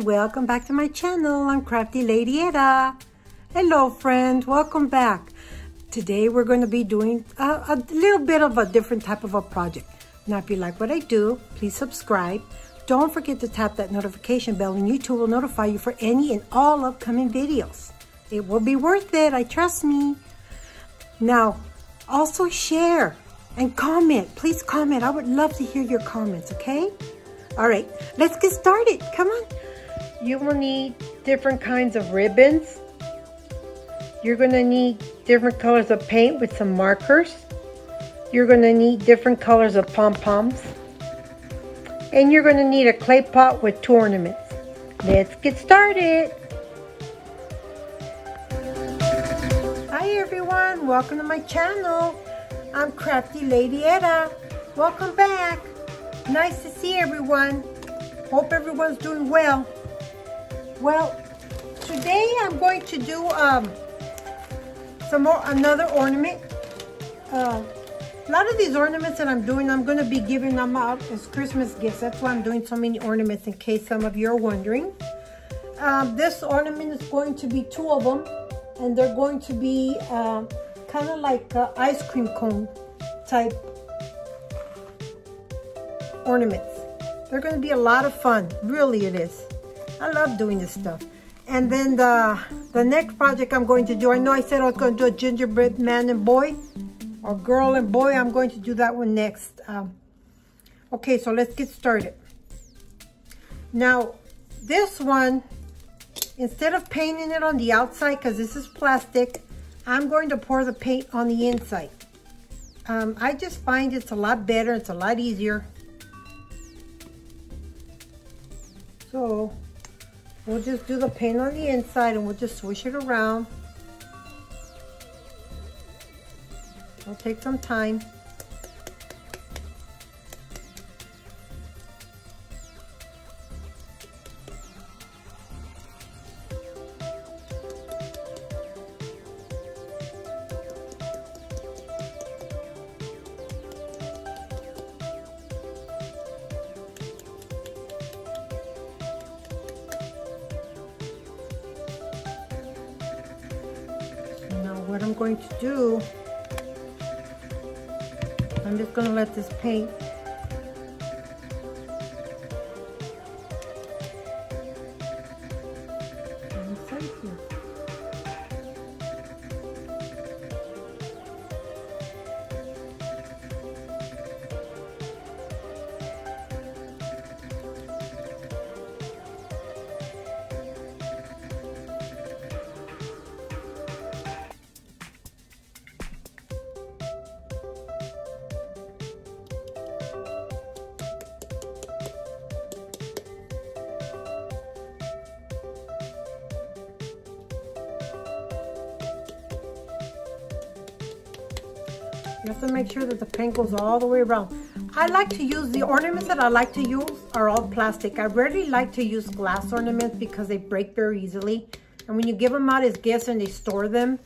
welcome back to my channel. I'm Crafty Lady Etta. Hello friends, welcome back. Today we're going to be doing a, a, little bit of a different type of a project. Now if you like what I do, please subscribe. Don't forget to tap that notification bell and YouTube will notify you for any and all upcoming videos. It will be worth it, I trust me. Now, also share and comment. Please comment. I would love to hear your comments, okay? All right, let's get started. Come on. You will need different kinds of ribbons. You're going to need different colors of paint with some markers. You're going to need different colors of pom-poms. And you're going to need a clay pot with two ornaments. Let's get started. Hi everyone, welcome to my channel. I'm Crafty Lady Etta. Welcome back. Nice to see everyone. Hope everyone's doing well. Well, today I'm going to do um, some more, another ornament. Uh, a lot of these ornaments that I'm doing, I'm going to be giving them out as Christmas gifts. That's why I'm doing so many ornaments in case some of you are wondering. Um, this ornament is going to be two of them. And they're going to be uh, kind of like ice cream cone type ornaments. They're going to be a lot of fun. Really it is. I love doing this stuff. And then the, the next project I'm going to do, I know I said I was going to do a gingerbread man and boy, or girl and boy. I'm going to do that one next. Um, okay, so let's get started. Now, this one, instead of painting it on the outside, because this is plastic, I'm going to pour the paint on the inside. Um, I just find it's a lot better, it's a lot easier. So we'll just do the paint on the inside and we'll just swish it around. It'll take some time. What I'm going to do, I'm just going to let this paint You have to make sure that the paint goes all the way around. I like to use, the ornaments that I like to use are all plastic. I rarely like to use glass ornaments because they break very easily. And when you give them out as gifts and they store them,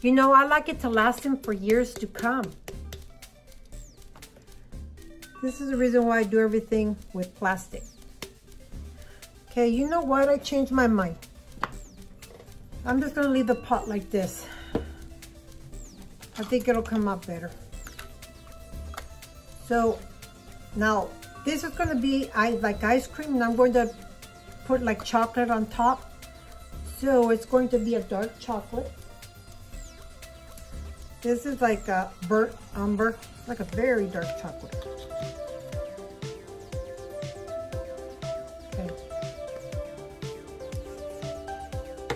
you know, I like it to last them for years to come. This is the reason why I do everything with plastic. Okay, you know what? I changed my mind. I'm just going to leave the pot like this. I think it'll come out better. So now this is going to be I like ice cream and I'm going to put like chocolate on top. So it's going to be a dark chocolate. This is like a burnt umber, like a very dark chocolate.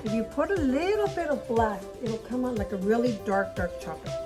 If you put a little bit of black, it'll come out like a really dark, dark chocolate.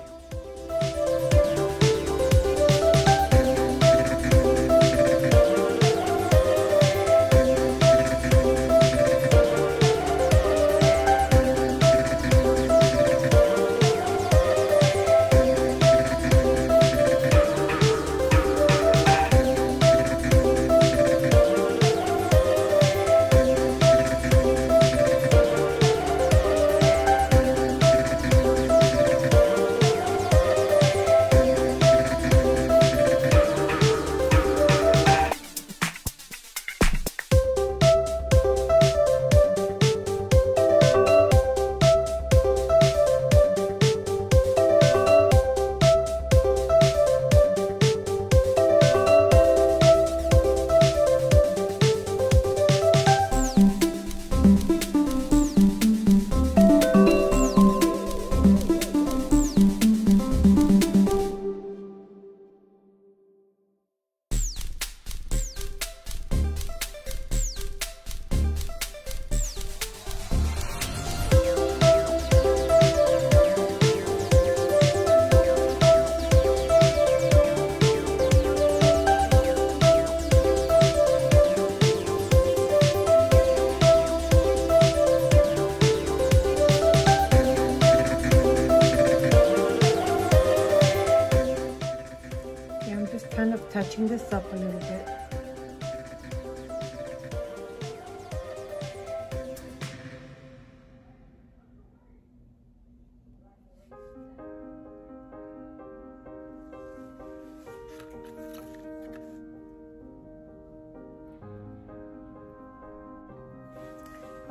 This up a little bit.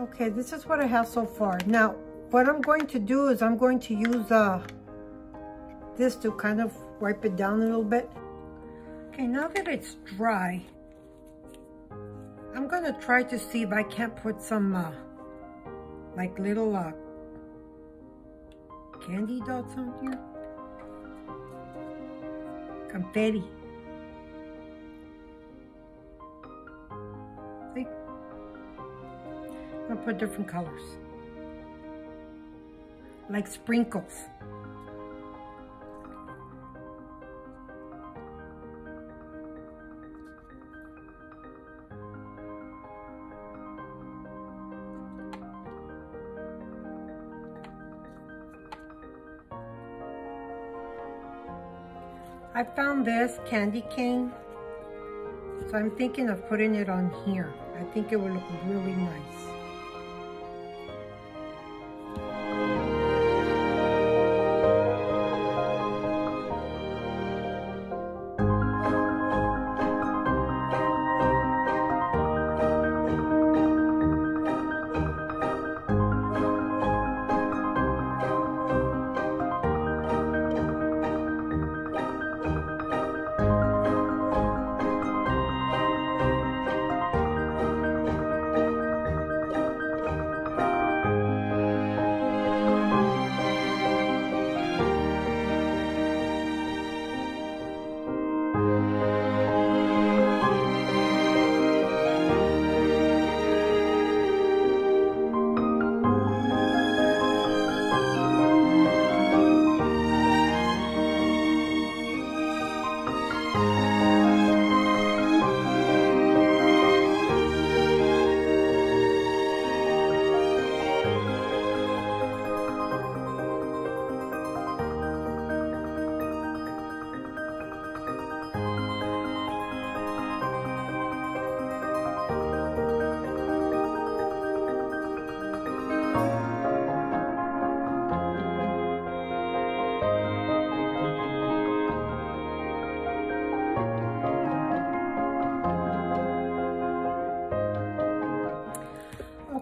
Okay, this is what I have so far. Now, what I'm going to do is I'm going to use uh, this to kind of wipe it down a little bit. Okay, now that it's dry, I'm to try to see if I can't put some uh, like little uh, candy dots on here. Confetti. See? I'll put different colors. Like sprinkles. I found this candy cane. So I'm thinking of putting it on here. I think it would look really nice.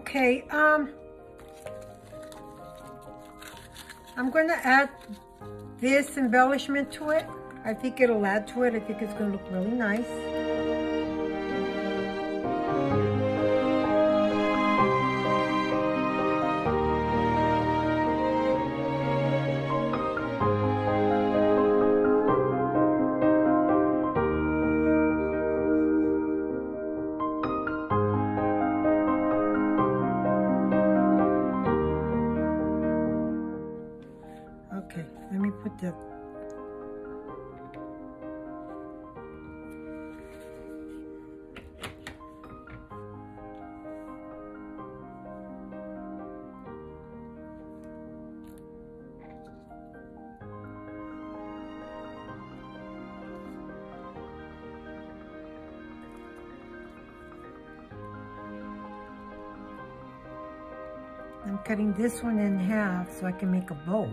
Okay, um, I'm going to add this embellishment to it. I think it'll add to it. I think it's going to look really nice. Let me put the I'm cutting this one in half so I can make a bow.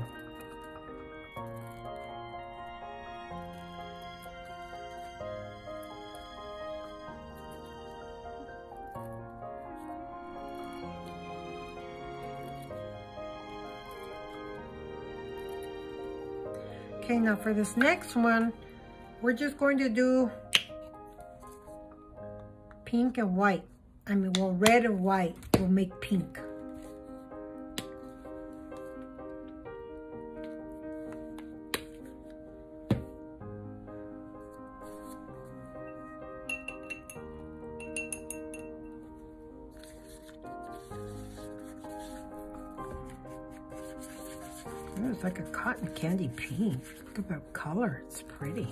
Okay, now for this next one, we're just going to do pink and white. I mean, well, red and white will make pink. It's like a cotton candy pink. Look at that color, it's pretty.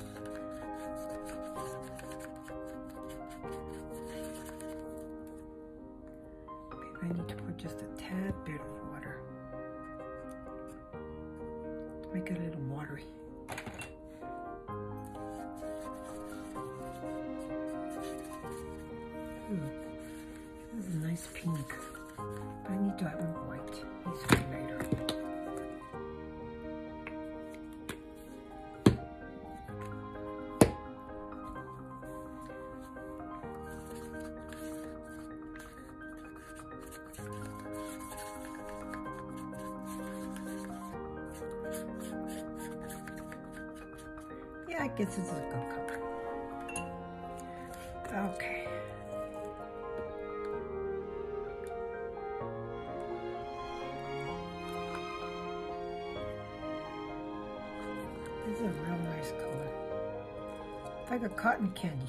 Guess this is a good color. Okay. This is a real nice color. It's Like a cotton candy.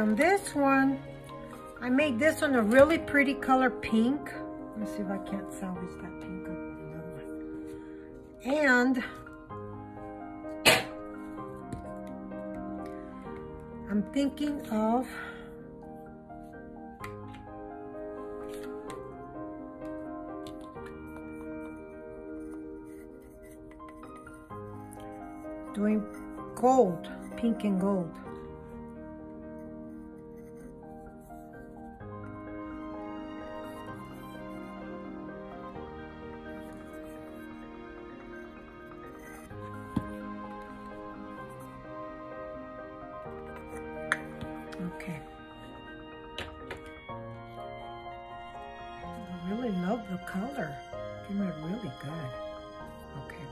On this one, I made this one a really pretty color pink. Let me see if I can't salvage that pink. And I'm thinking of doing gold, pink and gold. Really love the color. Came out really good. Okay.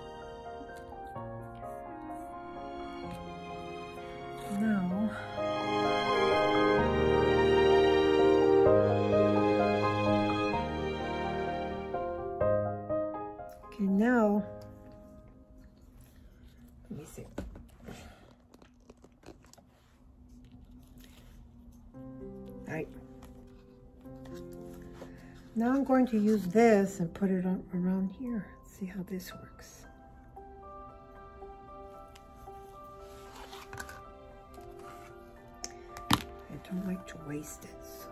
Going to use this and put it on, around here. See how this works. I don't like to waste it, so.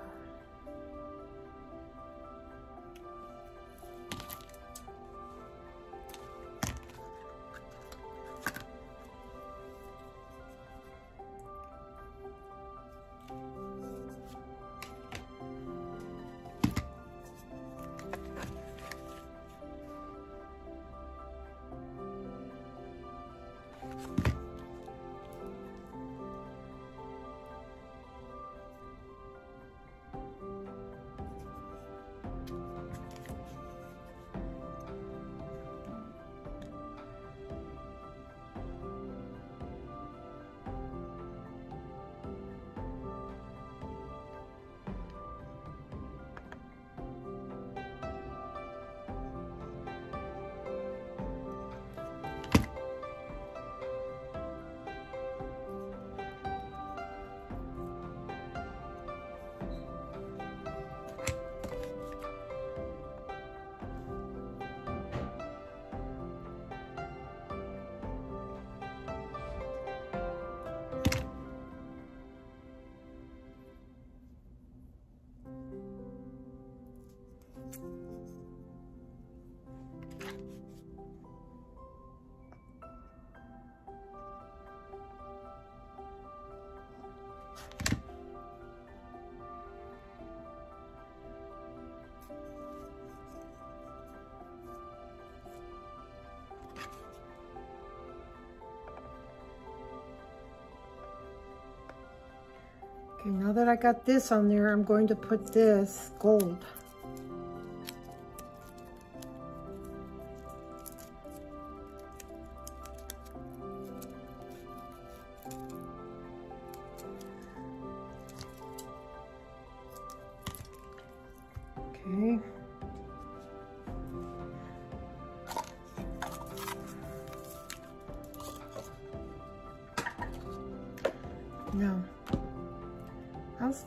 Okay, now that I got this on there, I'm going to put this gold.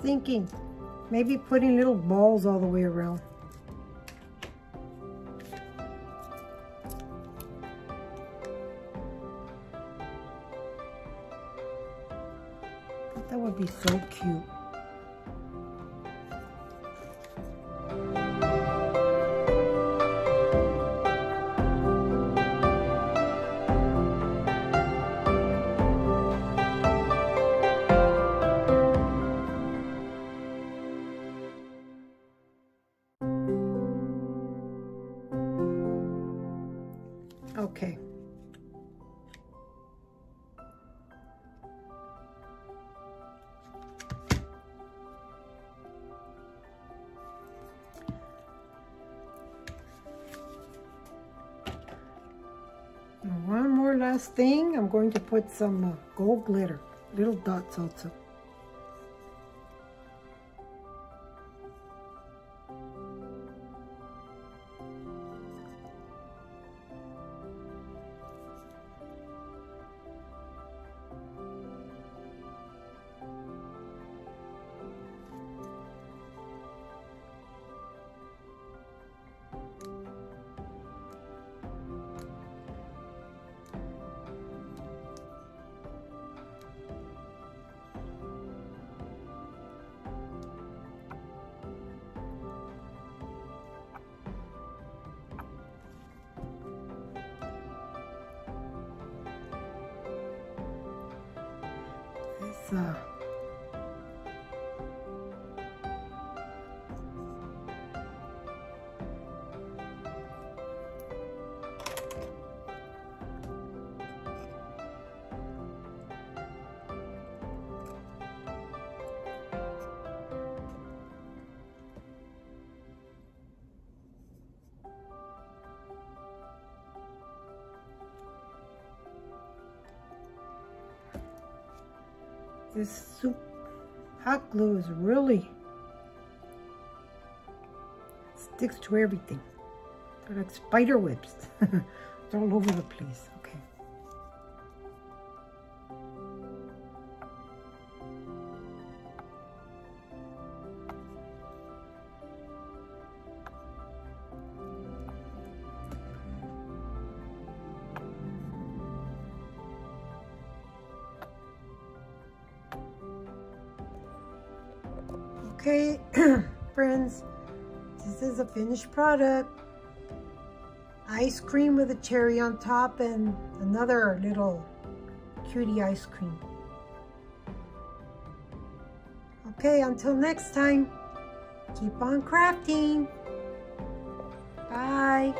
Thinking maybe putting little balls all the way around. That would be so cute. One more last thing, I'm going to put some uh, gold glitter, little dots also. This, uh, this soup hot glue is really sticks to everything. They're like spider webs. it's all over the place. Okay, friends, this is a finished product. Ice cream with a cherry on top and another little cutie ice cream. Okay, until next time, keep on crafting. Bye.